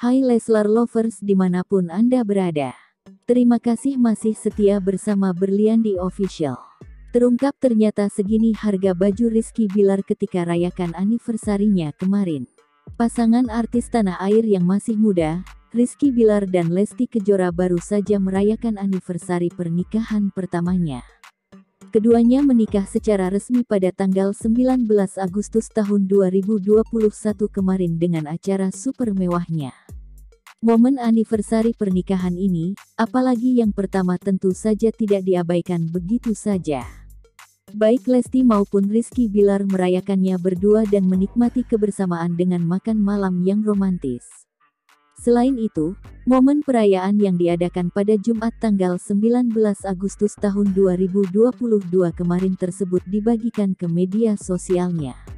Hai Leslar Lovers di mana pun Anda berada. Terima kasih masih setia bersama Berliandi Official. Terungkap ternyata segini harga baju Rizky Bilar ketika rayakan aniversarinya kemarin. Pasangan artis tanah air yang masih muda, Rizky Bilar dan Lesti Kejora baru saja merayakan aniversari pernikahan pertamanya. Keduanya menikah secara resmi pada tanggal 19 Agustus tahun 2021 kemarin dengan acara super mewahnya. Momen anniversary pernikahan ini, apalagi yang pertama tentu saja tidak diabaikan begitu saja. Baik Lesti maupun Rizky Bilar merayakannya berdua dan menikmati kebersamaan dengan makan malam yang romantis. Selain itu, momen perayaan yang diadakan pada Jumat tanggal 19 Agustus tahun 2022 kemarin tersebut dibagikan ke media sosialnya.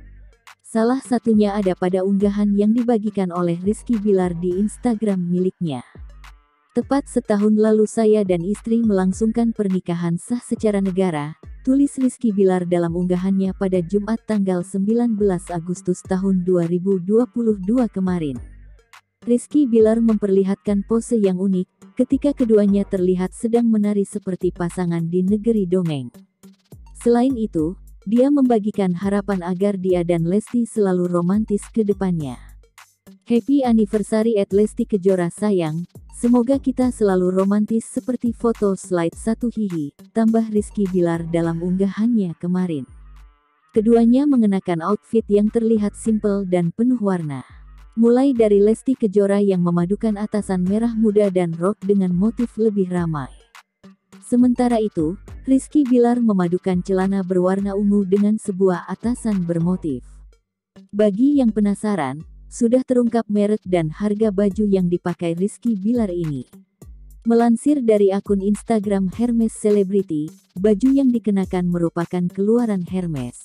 Salah satunya ada pada unggahan yang dibagikan oleh Rizky Bilar di Instagram miliknya. Tepat setahun lalu saya dan istri melangsungkan pernikahan sah secara negara, tulis Rizky Bilar dalam unggahannya pada Jumat tanggal 19 Agustus tahun 2022 kemarin. Rizky Bilar memperlihatkan pose yang unik, ketika keduanya terlihat sedang menari seperti pasangan di negeri dongeng. Selain itu, dia membagikan harapan agar dia dan Lesti selalu romantis ke depannya. Happy anniversary at Lesti Kejora sayang, semoga kita selalu romantis seperti foto slide satu hihi, tambah Rizky Bilar dalam unggahannya kemarin. Keduanya mengenakan outfit yang terlihat simple dan penuh warna. Mulai dari Lesti Kejora yang memadukan atasan merah muda dan rok dengan motif lebih ramai. Sementara itu, Rizky Bilar memadukan celana berwarna ungu dengan sebuah atasan bermotif. Bagi yang penasaran, sudah terungkap merek dan harga baju yang dipakai Rizky Bilar ini. Melansir dari akun Instagram Hermes Celebrity, baju yang dikenakan merupakan keluaran Hermes.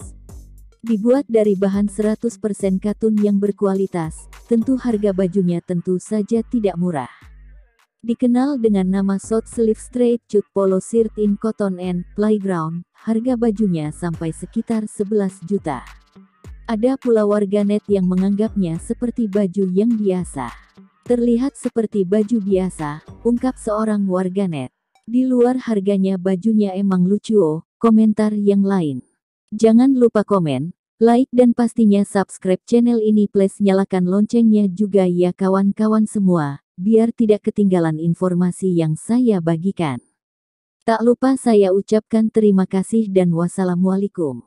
Dibuat dari bahan 100% katun yang berkualitas, tentu harga bajunya tentu saja tidak murah. Dikenal dengan nama short sleeve straight cut polo shirt in cotton and playground, harga bajunya sampai sekitar 11 juta. Ada pula warganet yang menganggapnya seperti baju yang biasa. Terlihat seperti baju biasa, ungkap seorang warganet. Di luar harganya bajunya emang lucu oh, komentar yang lain. Jangan lupa komen, Like dan pastinya subscribe channel ini plus nyalakan loncengnya juga ya kawan-kawan semua, biar tidak ketinggalan informasi yang saya bagikan. Tak lupa saya ucapkan terima kasih dan wassalamualaikum.